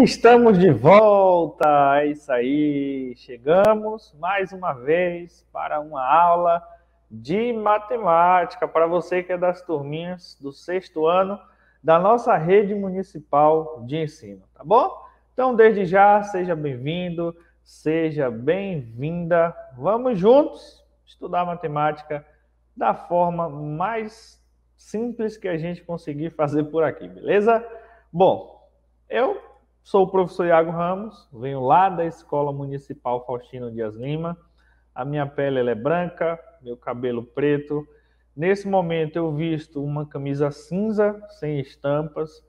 Estamos de volta, é isso aí. Chegamos mais uma vez para uma aula de matemática para você que é das turminhas do sexto ano da nossa rede municipal de ensino, tá bom? Então, desde já, seja bem-vindo, seja bem-vinda. Vamos juntos estudar matemática da forma mais simples que a gente conseguir fazer por aqui, beleza? Bom, eu sou o professor Iago Ramos, venho lá da Escola Municipal Faustino Dias Lima. A minha pele é branca, meu cabelo preto. Nesse momento eu visto uma camisa cinza sem estampas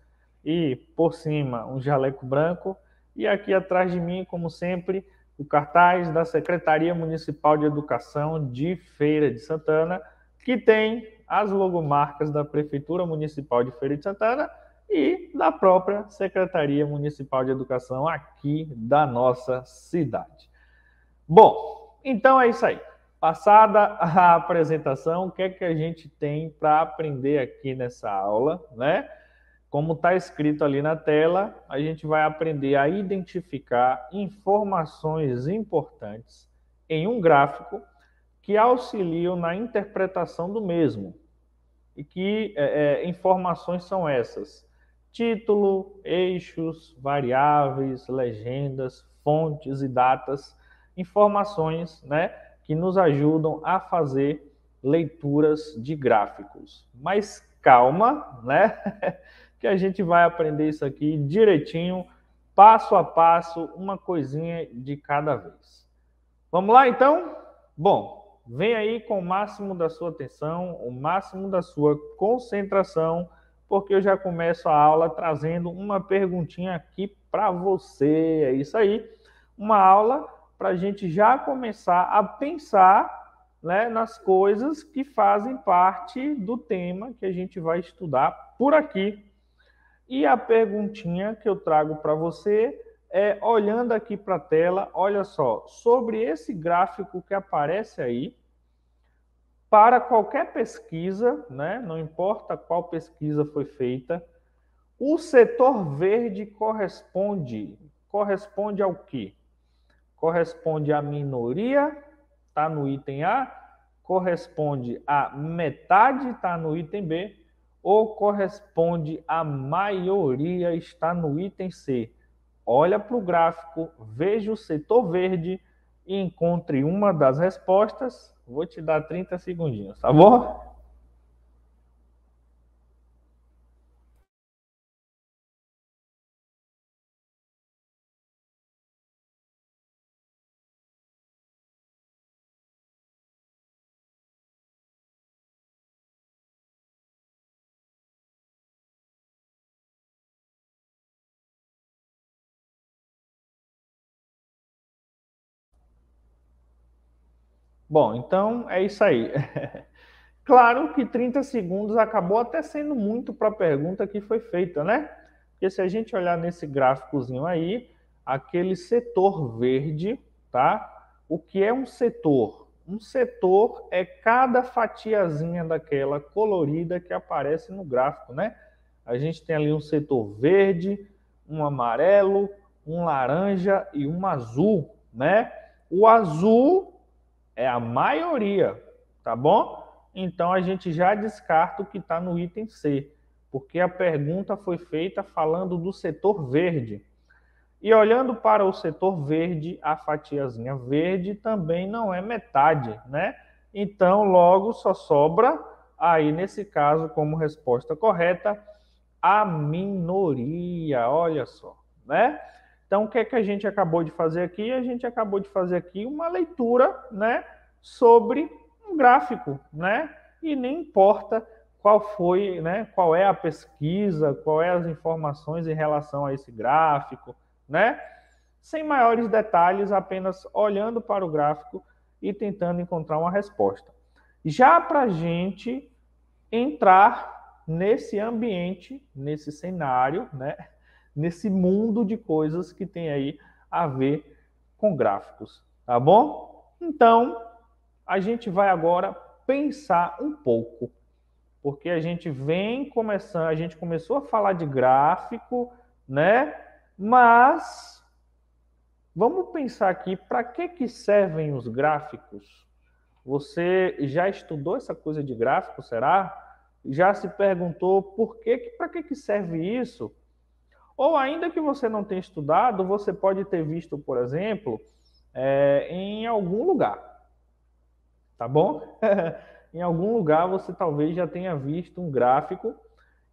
e por cima um jaleco branco. E aqui atrás de mim, como sempre, o cartaz da Secretaria Municipal de Educação de Feira de Santana, que tem as logomarcas da Prefeitura Municipal de Feira de Santana e da própria Secretaria Municipal de Educação aqui da nossa cidade. Bom, então é isso aí. Passada a apresentação, o que é que a gente tem para aprender aqui nessa aula, né? Como está escrito ali na tela, a gente vai aprender a identificar informações importantes em um gráfico que auxiliam na interpretação do mesmo. E que é, é, informações são essas? Título, eixos, variáveis, legendas, fontes e datas, informações né, que nos ajudam a fazer leituras de gráficos. Mas calma, né? que a gente vai aprender isso aqui direitinho, passo a passo, uma coisinha de cada vez. Vamos lá então? Bom, vem aí com o máximo da sua atenção, o máximo da sua concentração, porque eu já começo a aula trazendo uma perguntinha aqui para você. É isso aí, uma aula para a gente já começar a pensar né, nas coisas que fazem parte do tema que a gente vai estudar por aqui e a perguntinha que eu trago para você é, olhando aqui para a tela, olha só, sobre esse gráfico que aparece aí, para qualquer pesquisa, né, não importa qual pesquisa foi feita, o setor verde corresponde, corresponde ao quê? Corresponde à minoria, está no item A, corresponde à metade, está no item B, ou corresponde à maioria está no item C. Olha para o gráfico, veja o setor verde e encontre uma das respostas. Vou te dar 30 segundinhos, tá bom? Bom, então é isso aí. claro que 30 segundos acabou até sendo muito para a pergunta que foi feita, né? Porque se a gente olhar nesse gráficozinho aí, aquele setor verde, tá? O que é um setor? Um setor é cada fatiazinha daquela colorida que aparece no gráfico, né? A gente tem ali um setor verde, um amarelo, um laranja e um azul, né? O azul é a maioria, tá bom? Então a gente já descarta o que está no item C, porque a pergunta foi feita falando do setor verde. E olhando para o setor verde, a fatiazinha verde também não é metade, né? Então, logo só sobra aí, nesse caso, como resposta correta, a minoria. Olha só, né? Então, o que é que a gente acabou de fazer aqui? A gente acabou de fazer aqui uma leitura, né, sobre um gráfico, né? E nem importa qual foi, né, qual é a pesquisa, qual é as informações em relação a esse gráfico, né? Sem maiores detalhes, apenas olhando para o gráfico e tentando encontrar uma resposta. Já para a gente entrar nesse ambiente, nesse cenário, né? Nesse mundo de coisas que tem aí a ver com gráficos, tá bom? Então, a gente vai agora pensar um pouco, porque a gente vem começando, a gente começou a falar de gráfico, né? Mas vamos pensar aqui, para que que servem os gráficos? Você já estudou essa coisa de gráfico, será? Já se perguntou por que, para que que serve isso? Ou ainda que você não tenha estudado, você pode ter visto, por exemplo, é, em algum lugar, tá bom? em algum lugar você talvez já tenha visto um gráfico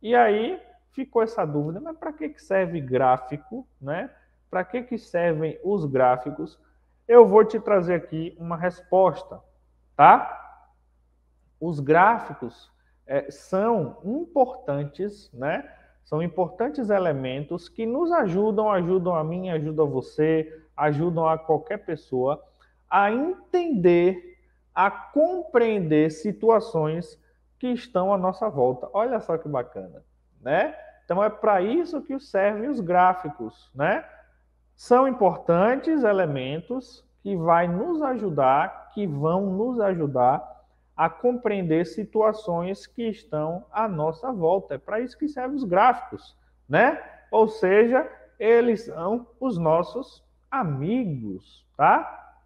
e aí ficou essa dúvida, mas para que, que serve gráfico, né? Para que, que servem os gráficos? Eu vou te trazer aqui uma resposta, tá? Os gráficos é, são importantes, né? São importantes elementos que nos ajudam, ajudam a mim, ajudam a você, ajudam a qualquer pessoa a entender, a compreender situações que estão à nossa volta. Olha só que bacana, né? Então é para isso que servem os gráficos, né? São importantes elementos que vai nos ajudar, que vão nos ajudar a compreender situações que estão à nossa volta. É para isso que servem os gráficos, né? Ou seja, eles são os nossos amigos, tá?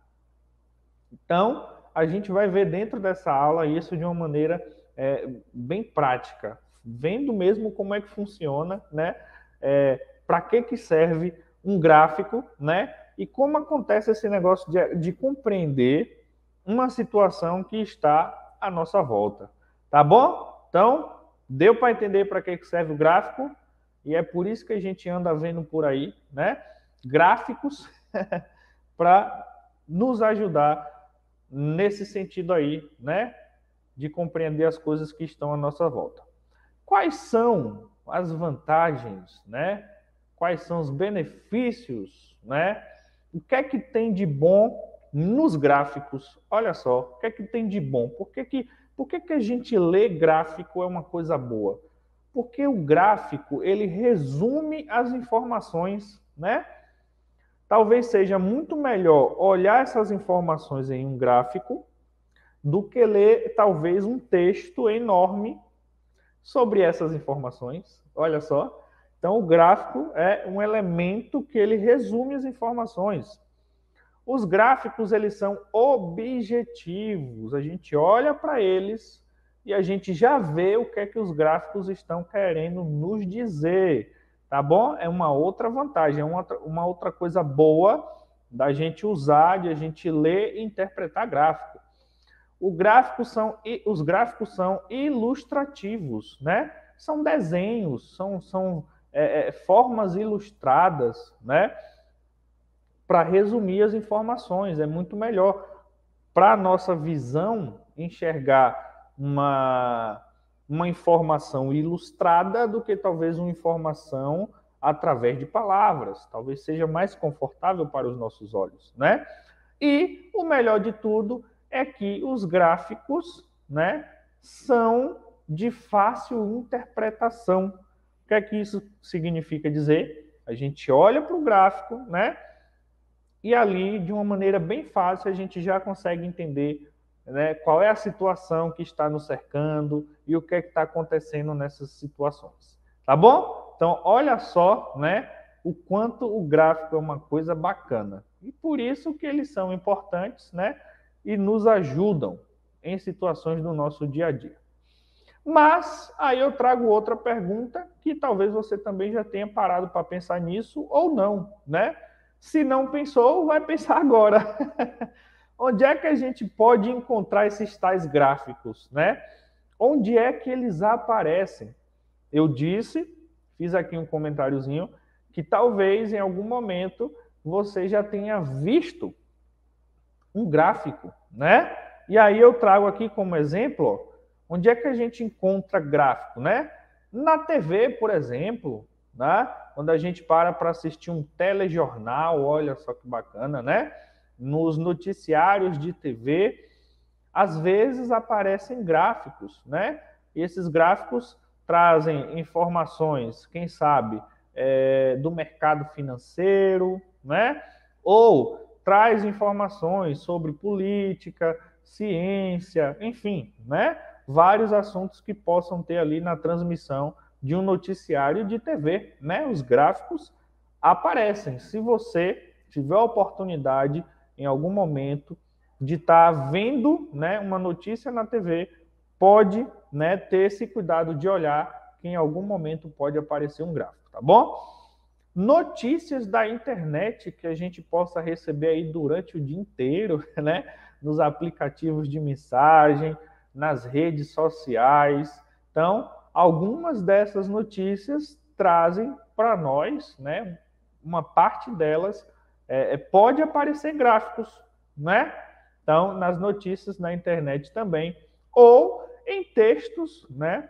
Então, a gente vai ver dentro dessa aula isso de uma maneira é, bem prática, vendo mesmo como é que funciona, né? É, Para que, que serve um gráfico, né? E como acontece esse negócio de, de compreender uma situação que está à nossa volta. Tá bom? Então, deu para entender para que, serve o gráfico? E é por isso que a gente anda vendo por aí, né? Gráficos para nos ajudar nesse sentido aí, né? de compreender as coisas que estão à nossa volta. Quais são as vantagens, né? Quais são os benefícios, né? O que é que tem de bom nos gráficos? Olha só, o que é que tem de bom? Por que, que, por que, que a gente lê gráfico é uma coisa boa? Porque o gráfico, ele resume as informações, né? Talvez seja muito melhor olhar essas informações em um gráfico do que ler talvez um texto enorme sobre essas informações. Olha só. Então, o gráfico é um elemento que ele resume as informações. Os gráficos, eles são objetivos. A gente olha para eles e a gente já vê o que é que os gráficos estão querendo nos dizer. Tá bom? É uma outra vantagem, é uma, uma outra coisa boa da gente usar, de a gente ler e interpretar gráfico. O gráfico são, os gráficos são ilustrativos, né? São desenhos, são, são é, é, formas ilustradas, né? Para resumir as informações, é muito melhor para a nossa visão enxergar uma, uma informação ilustrada do que talvez uma informação através de palavras. Talvez seja mais confortável para os nossos olhos, né? E o melhor de tudo é que os gráficos né, são de fácil interpretação. O que é que isso significa dizer? A gente olha para o gráfico, né? E ali, de uma maneira bem fácil, a gente já consegue entender né, qual é a situação que está nos cercando e o que é que está acontecendo nessas situações. Tá bom? Então, olha só, né? O quanto o gráfico é uma coisa bacana. E por isso que eles são importantes, né? e nos ajudam em situações do nosso dia a dia. Mas aí eu trago outra pergunta que talvez você também já tenha parado para pensar nisso ou não, né? Se não pensou, vai pensar agora. Onde é que a gente pode encontrar esses tais gráficos, né? Onde é que eles aparecem? Eu disse, fiz aqui um comentáriozinho, que talvez em algum momento você já tenha visto um gráfico, né? E aí eu trago aqui como exemplo, onde é que a gente encontra gráfico, né? Na TV, por exemplo, né? Quando a gente para para assistir um telejornal, olha só que bacana, né? Nos noticiários de TV, às vezes aparecem gráficos, né? E esses gráficos trazem informações, quem sabe, é, do mercado financeiro, né? Ou traz informações sobre política, ciência, enfim, né? Vários assuntos que possam ter ali na transmissão de um noticiário de TV, né? Os gráficos aparecem. Se você tiver a oportunidade em algum momento de estar tá vendo né, uma notícia na TV, pode né, ter esse cuidado de olhar que em algum momento pode aparecer um gráfico, tá bom? Notícias da internet que a gente possa receber aí durante o dia inteiro, né? Nos aplicativos de mensagem, nas redes sociais. Então, algumas dessas notícias trazem para nós, né? Uma parte delas é, é, pode aparecer gráficos, né? Então, nas notícias na internet também, ou em textos, né?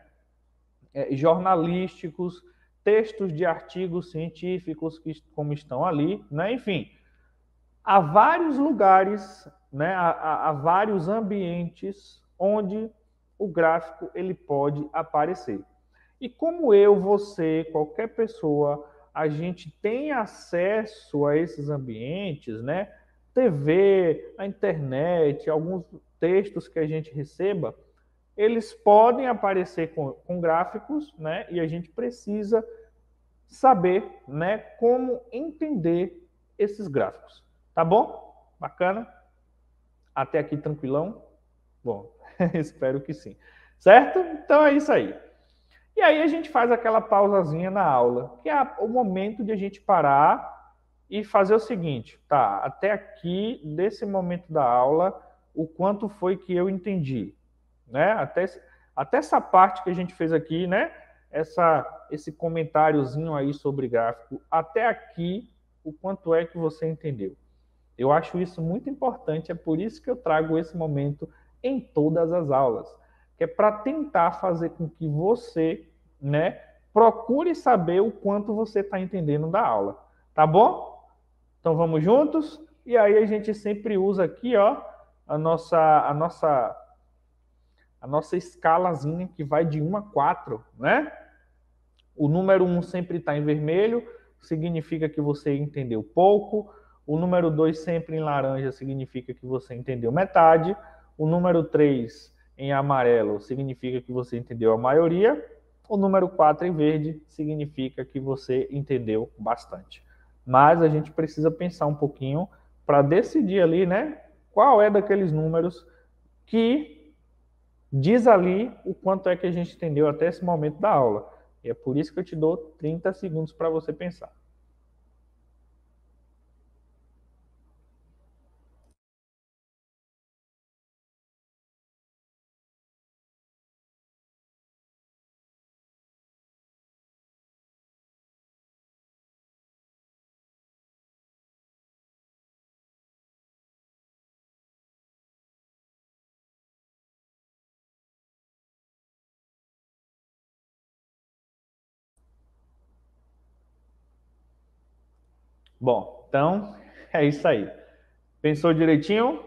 É, jornalísticos, textos de artigos científicos que como estão ali, né? Enfim, há vários lugares, né? Há, há vários ambientes onde o gráfico ele pode aparecer. E como eu, você, qualquer pessoa a gente tem acesso a esses ambientes, né? TV, a internet, alguns textos que a gente receba, eles podem aparecer com, com gráficos, né? E a gente precisa saber, né, como entender esses gráficos. Tá bom? Bacana? Até aqui tranquilão? Bom, espero que sim. Certo? Então é isso aí. E aí a gente faz aquela pausazinha na aula, que é o momento de a gente parar e fazer o seguinte, tá? Até aqui, desse momento da aula, o quanto foi que eu entendi, né? Até, até essa parte que a gente fez aqui, né? Essa, esse comentáriozinho aí sobre gráfico, até aqui, o quanto é que você entendeu. Eu acho isso muito importante, é por isso que eu trago esse momento em todas as aulas que é para tentar fazer com que você, né, procure saber o quanto você está entendendo da aula, tá bom? Então vamos juntos? E aí a gente sempre usa aqui, ó, a nossa a nossa a nossa escalazinha que vai de 1 a 4, né? O número 1 sempre está em vermelho, significa que você entendeu pouco. O número 2 sempre em laranja significa que você entendeu metade. O número 3 em amarelo significa que você entendeu a maioria, o número 4 em verde significa que você entendeu bastante. Mas a gente precisa pensar um pouquinho para decidir ali, né, qual é daqueles números que diz ali o quanto é que a gente entendeu até esse momento da aula. E é por isso que eu te dou 30 segundos para você pensar. Bom, então é isso aí. Pensou direitinho?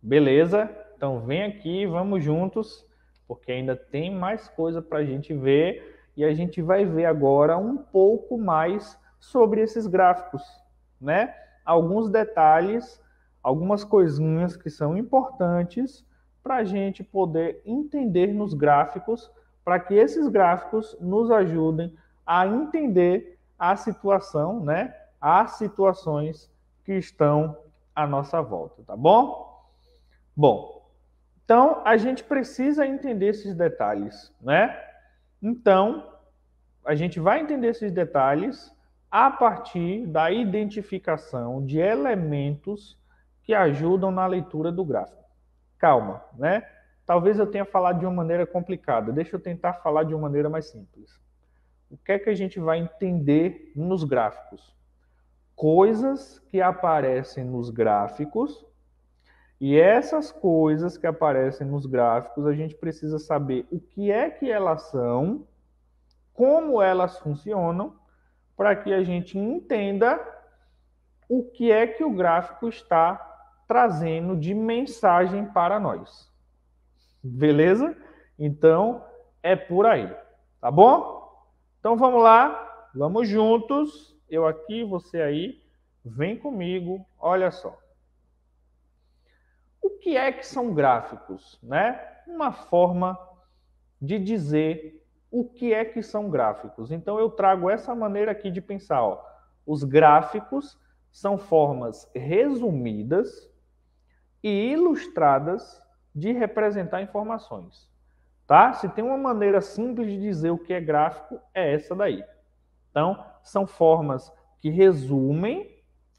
Beleza? Então vem aqui, vamos juntos, porque ainda tem mais coisa para a gente ver e a gente vai ver agora um pouco mais sobre esses gráficos, né? Alguns detalhes, algumas coisinhas que são importantes para a gente poder entender nos gráficos, para que esses gráficos nos ajudem a entender a situação, né? As situações que estão à nossa volta, tá bom? Bom, então a gente precisa entender esses detalhes, né? Então, a gente vai entender esses detalhes a partir da identificação de elementos que ajudam na leitura do gráfico. Calma, né? Talvez eu tenha falado de uma maneira complicada. Deixa eu tentar falar de uma maneira mais simples o que é que a gente vai entender nos gráficos? Coisas que aparecem nos gráficos, e essas coisas que aparecem nos gráficos, a gente precisa saber o que é que elas são, como elas funcionam, para que a gente entenda o que é que o gráfico está trazendo de mensagem para nós. Beleza? Então, é por aí. Tá bom? Então vamos lá, vamos juntos. Eu aqui, você aí. Vem comigo, olha só. O que é que são gráficos, né? Uma forma de dizer o que é que são gráficos? Então eu trago essa maneira aqui de pensar, ó. Os gráficos são formas resumidas e ilustradas de representar informações. Tá? Se tem uma maneira simples de dizer o que é gráfico, é essa daí. Então, são formas que resumem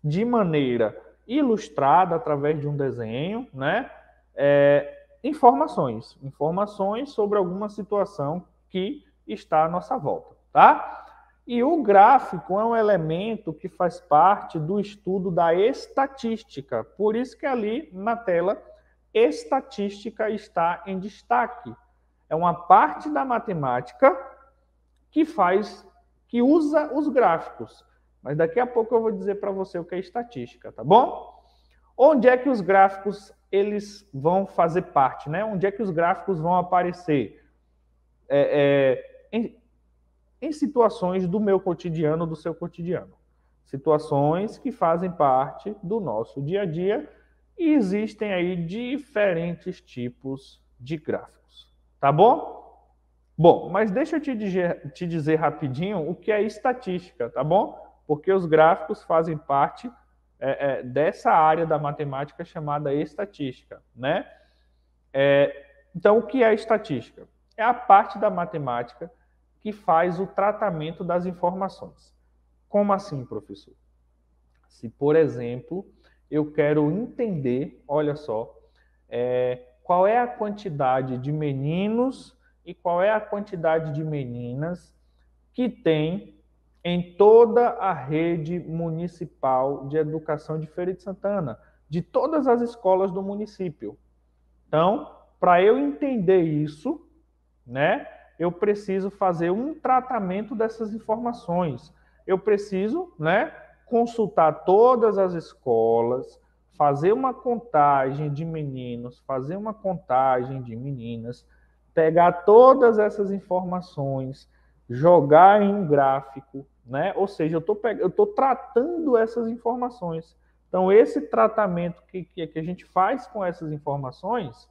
de maneira ilustrada através de um desenho, né? É, informações, informações sobre alguma situação que está à nossa volta, tá? E o gráfico é um elemento que faz parte do estudo da estatística. Por isso que ali na tela estatística está em destaque. É uma parte da matemática que faz que usa os gráficos. Mas daqui a pouco eu vou dizer para você o que é estatística, tá bom? Onde é que os gráficos eles vão fazer parte, né? Onde é que os gráficos vão aparecer? É, é, em, em situações do meu cotidiano, do seu cotidiano. Situações que fazem parte do nosso dia a dia e existem aí diferentes tipos de gráficos. Tá bom? Bom, mas deixa eu te dizer, te dizer rapidinho o que é estatística, tá bom? Porque os gráficos fazem parte é, é, dessa área da matemática chamada estatística, né? É, então, o que é estatística? É a parte da matemática que faz o tratamento das informações. Como assim, professor? Se, por exemplo, eu quero entender, olha só, é, qual é a quantidade de meninos e qual é a quantidade de meninas que tem em toda a rede municipal de educação de Feira de Santana, de todas as escolas do município. Então, para eu entender isso, né, eu preciso fazer um tratamento dessas informações. Eu preciso, né, consultar todas as escolas, fazer uma contagem de meninos, fazer uma contagem de meninas, pegar todas essas informações, jogar em um gráfico, né? Ou seja, eu tô eu tratando essas informações. Então, esse tratamento que, que, que a gente faz com essas informações,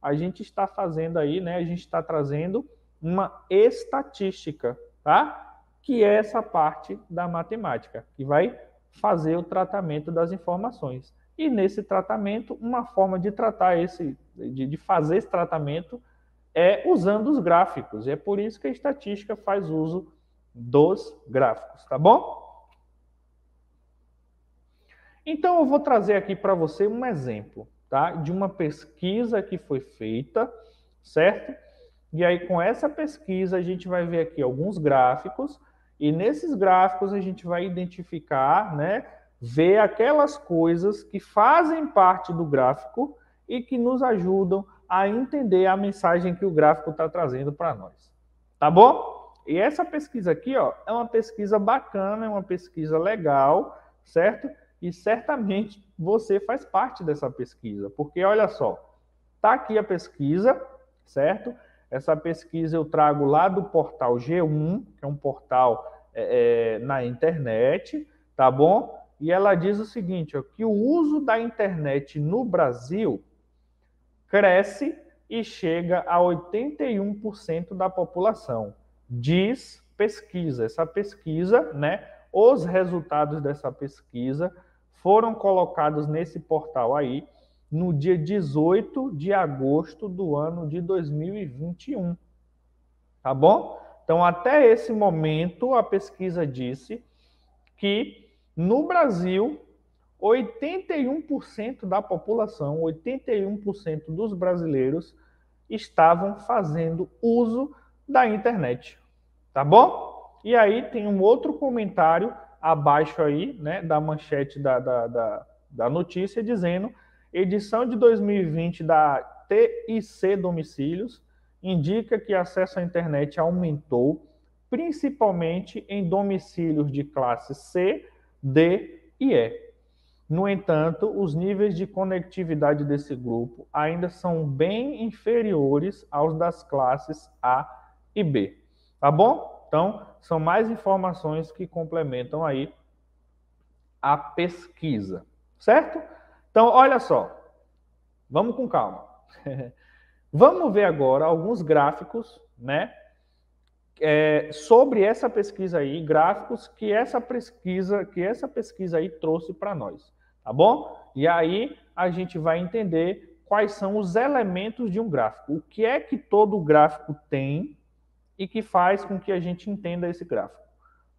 a gente está fazendo aí, né? A gente está trazendo uma estatística, tá? Que é essa parte da matemática, que vai fazer o tratamento das informações. E nesse tratamento, uma forma de tratar esse, de, de fazer esse tratamento é usando os gráficos. E é por isso que a estatística faz uso dos gráficos, tá bom? Então eu vou trazer aqui para você um exemplo, tá? De uma pesquisa que foi feita, certo? E aí, com essa pesquisa, a gente vai ver aqui alguns gráficos, e nesses gráficos a gente vai identificar, né, ver aquelas coisas que fazem parte do gráfico e que nos ajudam a entender a mensagem que o gráfico está trazendo para nós. Tá bom? E essa pesquisa aqui, ó, é uma pesquisa bacana, é uma pesquisa legal, certo? E certamente você faz parte dessa pesquisa, porque olha só, tá aqui a pesquisa, certo? Essa pesquisa eu trago lá do portal G1, que é um portal é, é, na internet, tá bom? E ela diz o seguinte, ó, que o uso da internet no Brasil cresce e chega a 81% da população. Diz pesquisa. Essa pesquisa, né? Os resultados dessa pesquisa foram colocados nesse portal aí no dia 18 de agosto do ano de 2021. Tá bom? Então, até esse momento, a pesquisa disse que no Brasil, 81% da população, 81% dos brasileiros estavam fazendo uso da internet. Tá bom? E aí tem um outro comentário abaixo aí, né, da manchete da, da, da, da notícia, dizendo edição de 2020 da TIC Domicílios indica que acesso à internet aumentou, principalmente em domicílios de classe C, D e E. No entanto, os níveis de conectividade desse grupo ainda são bem inferiores aos das classes A e B. Tá bom? Então, são mais informações que complementam aí a pesquisa, certo? Então, olha só, vamos com calma. vamos ver agora alguns gráficos, né, é, sobre essa pesquisa aí, gráficos que essa pesquisa, que essa pesquisa aí trouxe para nós, tá bom? E aí a gente vai entender quais são os elementos de um gráfico, o que é que todo gráfico tem e que faz com que a gente entenda esse gráfico,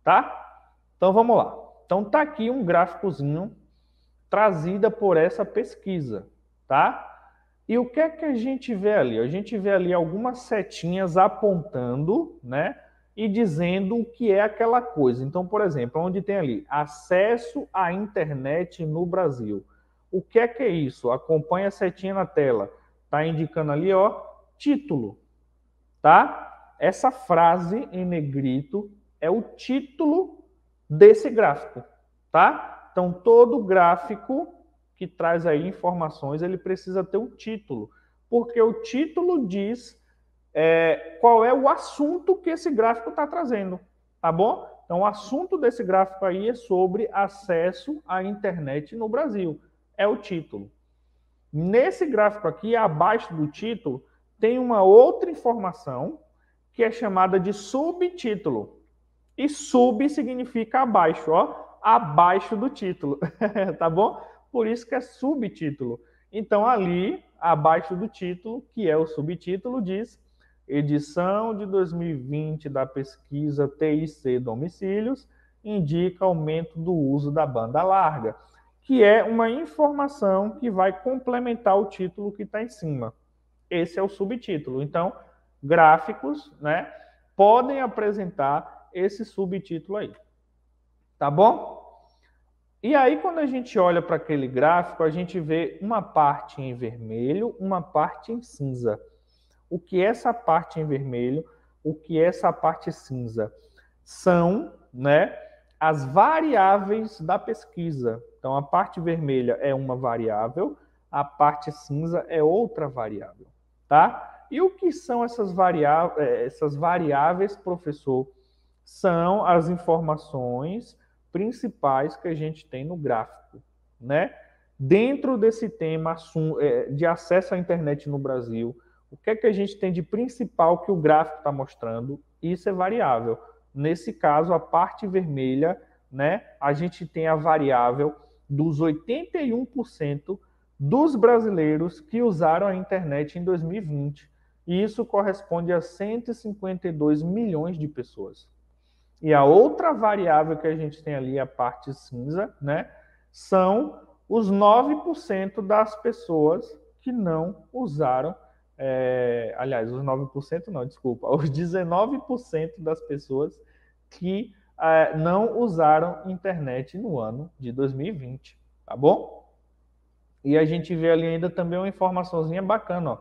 tá? Então vamos lá. Então tá aqui um gráficozinho trazida por essa pesquisa, tá? E o que é que a gente vê ali? A gente vê ali algumas setinhas apontando, né? E dizendo o que é aquela coisa. Então, por exemplo, onde tem ali acesso à internet no Brasil. O que é que é isso? Acompanha a setinha na tela. Tá indicando ali, ó, título. Tá? Essa frase em negrito é o título desse gráfico, tá? Então, todo gráfico que traz aí informações, ele precisa ter um título, porque o título diz é, qual é o assunto que esse gráfico está trazendo, tá bom? Então, o assunto desse gráfico aí é sobre acesso à internet no Brasil, é o título. Nesse gráfico aqui, abaixo do título, tem uma outra informação que é chamada de subtítulo. E sub significa abaixo, ó, abaixo do título, tá bom? Por isso que é subtítulo. Então, ali, abaixo do título, que é o subtítulo, diz edição de 2020 da pesquisa TIC Domicílios indica aumento do uso da banda larga, que é uma informação que vai complementar o título que está em cima. Esse é o subtítulo. Então, gráficos, né, podem apresentar esse subtítulo aí. Tá bom? E aí, quando a gente olha para aquele gráfico, a gente vê uma parte em vermelho, uma parte em cinza. O que é essa parte em vermelho? O que é essa parte cinza? São né, as variáveis da pesquisa. Então, a parte vermelha é uma variável, a parte cinza é outra variável. Tá? E o que são essas, variáveis, eh, essas variáveis, professor? São as informações principais que a gente tem no gráfico, né? Dentro desse tema é, de acesso à internet no Brasil, o que é que a gente tem de principal que o gráfico está mostrando? Isso é variável. Nesse caso, a parte vermelha, né? A gente tem a variável dos 81% dos brasileiros que usaram a internet em 2020. E isso corresponde a 152 milhões de pessoas. E a outra variável que a gente tem ali, a parte cinza, né, são os 9% das pessoas que não usaram, é, aliás, os 9% não, desculpa, os 19% das pessoas que é, não usaram internet no ano de 2020, tá bom? E a gente vê ali ainda também uma informaçãozinha bacana, ó,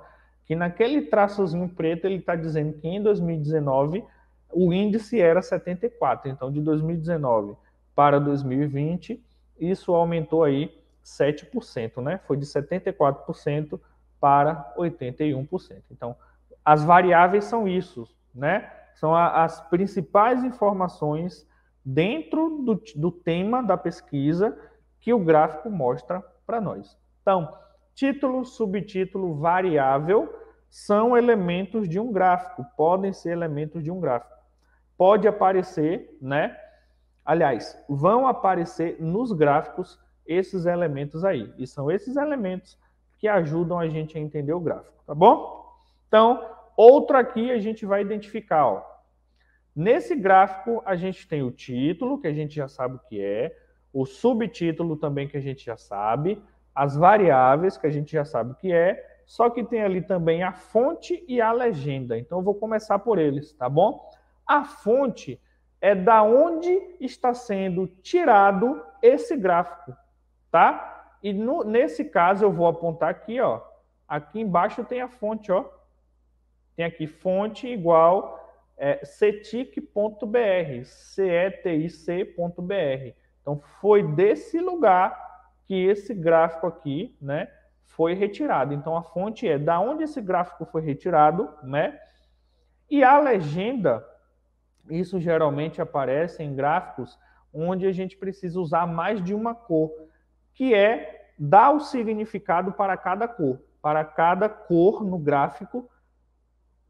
que naquele traçozinho preto ele está dizendo que em 2019 o índice era 74. Então, de 2019 para 2020, isso aumentou aí 7%, né? Foi de 74% para 81%. Então, as variáveis são isso, né? São a, as principais informações dentro do, do tema da pesquisa que o gráfico mostra para nós. Então, título, subtítulo, variável são elementos de um gráfico, podem ser elementos de um gráfico pode aparecer, né? Aliás, vão aparecer nos gráficos esses elementos aí. E são esses elementos que ajudam a gente a entender o gráfico, tá bom? Então, outro aqui a gente vai identificar, ó. Nesse gráfico, a gente tem o título, que a gente já sabe o que é, o subtítulo também, que a gente já sabe, as variáveis, que a gente já sabe o que é, só que tem ali também a fonte e a legenda. Então, eu vou começar por eles, tá bom? A fonte é da onde está sendo tirado esse gráfico, tá? E no, nesse caso eu vou apontar aqui, ó. Aqui embaixo tem a fonte, ó. Tem aqui fonte igual é, cetic.br, cetic.br. Então foi desse lugar que esse gráfico aqui, né, foi retirado. Então a fonte é da onde esse gráfico foi retirado, né? E a legenda isso geralmente aparece em gráficos onde a gente precisa usar mais de uma cor, que é dar o significado para cada cor. Para cada cor no gráfico,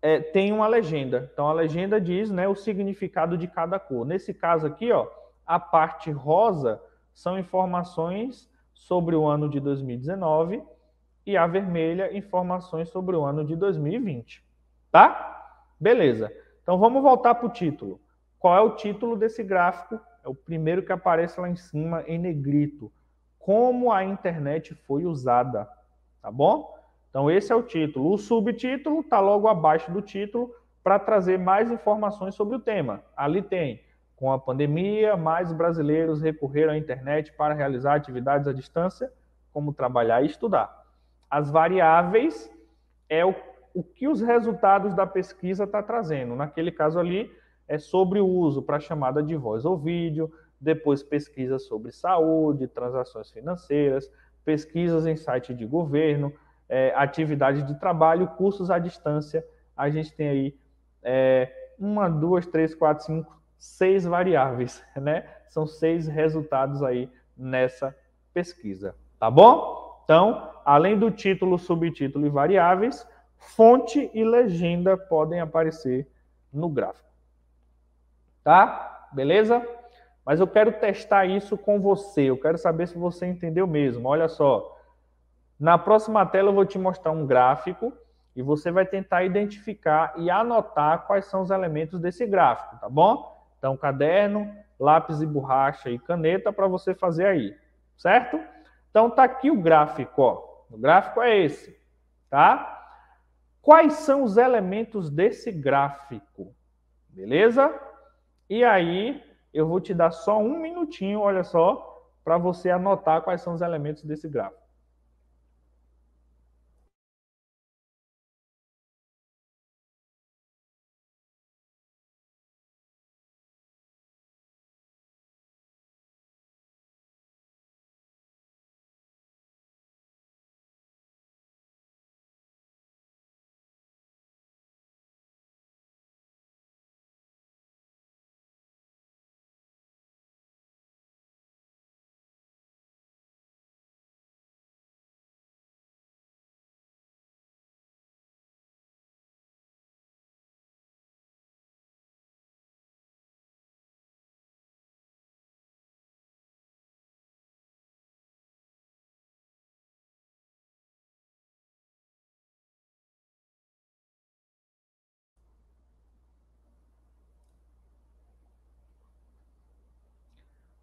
é, tem uma legenda. Então a legenda diz né, o significado de cada cor. Nesse caso aqui, ó, a parte rosa são informações sobre o ano de 2019 e a vermelha informações sobre o ano de 2020. Tá? Beleza. Então vamos voltar para o título. Qual é o título desse gráfico? É o primeiro que aparece lá em cima em negrito. Como a internet foi usada. Tá bom? Então esse é o título. O subtítulo está logo abaixo do título para trazer mais informações sobre o tema. Ali tem com a pandemia, mais brasileiros recorreram à internet para realizar atividades à distância, como trabalhar e estudar. As variáveis é o, o que os resultados da pesquisa está trazendo. Naquele caso ali, é sobre o uso para chamada de voz ou vídeo, depois pesquisa sobre saúde, transações financeiras, pesquisas em site de governo, é, atividade de trabalho, cursos à distância. A gente tem aí é, uma, duas, três, quatro, cinco, seis variáveis, né? São seis resultados aí nessa pesquisa, tá bom? Então, além do título, subtítulo e variáveis, fonte e legenda podem aparecer no gráfico. Tá? Beleza? Mas eu quero testar isso com você. Eu quero saber se você entendeu mesmo. Olha só. Na próxima tela eu vou te mostrar um gráfico e você vai tentar identificar e anotar quais são os elementos desse gráfico, tá bom? Então, caderno, lápis e borracha e caneta para você fazer aí, certo? Então, tá aqui o gráfico, ó. O gráfico é esse, tá? Quais são os elementos desse gráfico? Beleza? E aí, eu vou te dar só um minutinho, olha só, para você anotar quais são os elementos desse gráfico.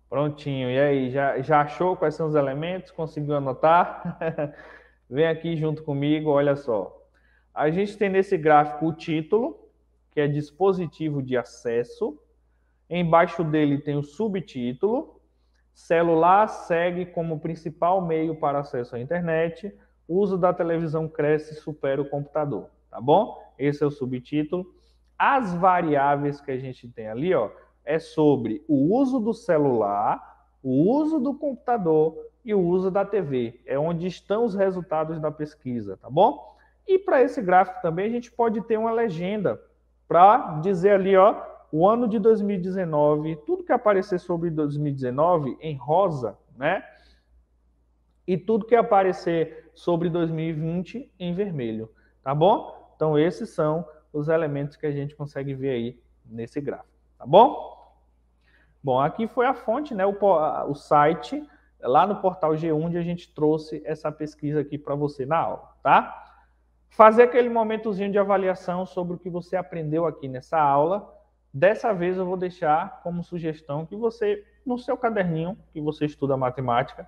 Prontinho. E aí, já, já achou quais são os elementos? Conseguiu anotar? Vem aqui junto comigo, olha só. A gente tem nesse gráfico o título, que é dispositivo de acesso. Embaixo dele tem o subtítulo. Celular segue como principal meio para acesso à internet. uso da televisão cresce e supera o computador. Tá bom? Esse é o subtítulo. As variáveis que a gente tem ali, ó, é sobre o uso do celular, o uso do computador e o uso da TV. É onde estão os resultados da pesquisa, tá bom? E para esse gráfico também a gente pode ter uma legenda para dizer ali, ó, o ano de 2019, tudo que aparecer sobre 2019 em rosa, né? E tudo que aparecer sobre 2020 em vermelho, tá bom? Então esses são os elementos que a gente consegue ver aí nesse gráfico, tá bom? Bom, aqui foi a fonte, né, o, o site, lá no portal G1, onde a gente trouxe essa pesquisa aqui para você na aula, tá? Fazer aquele momentozinho de avaliação sobre o que você aprendeu aqui nessa aula. Dessa vez eu vou deixar como sugestão que você, no seu caderninho, que você estuda matemática,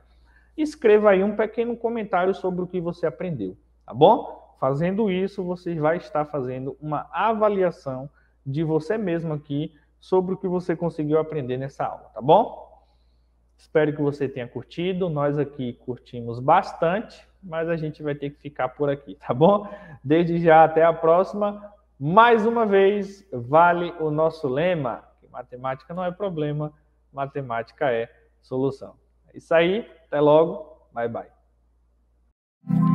escreva aí um pequeno comentário sobre o que você aprendeu, tá bom? Fazendo isso, você vai estar fazendo uma avaliação de você mesmo aqui sobre o que você conseguiu aprender nessa aula, tá bom? Espero que você tenha curtido. Nós aqui curtimos bastante, mas a gente vai ter que ficar por aqui, tá bom? Desde já, até a próxima. Mais uma vez, vale o nosso lema: que matemática não é problema, matemática é solução. É isso aí, até logo, bye bye.